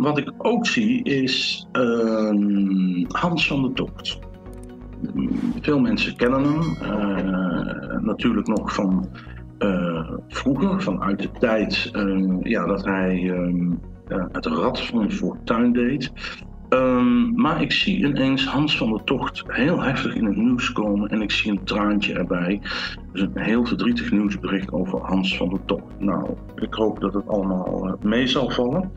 wat ik ook zie is ehm, Hans van der Tocht. Veel mensen kennen hem. Eh, natuurlijk nog van eh, vroeger, vanuit de tijd ehm, ja, dat hij ehm, eh, het Rad van de Fortuin deed. Maar ik zie ineens Hans van der Tocht heel heftig in het nieuws komen en ik zie een traantje erbij. Dus een heel verdrietig nieuwsbericht over Hans van der Tocht. Nou, ik hoop dat het allemaal mee zal vallen.